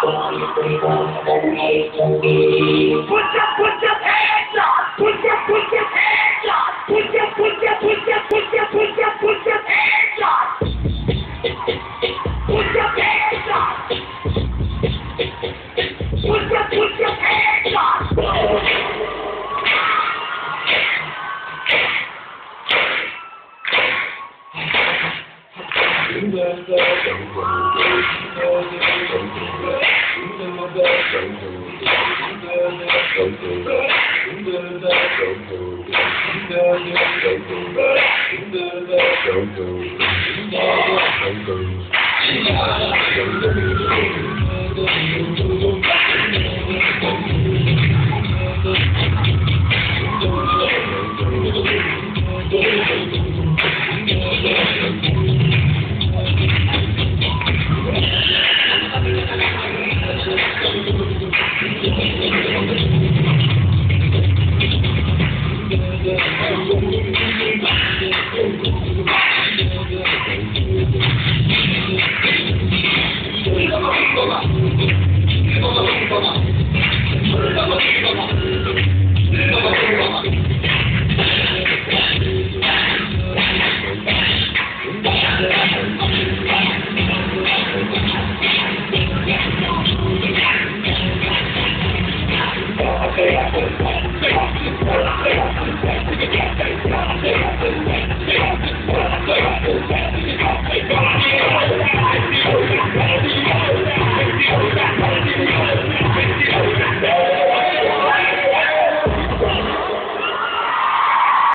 Put your, put your Don't do Thank you.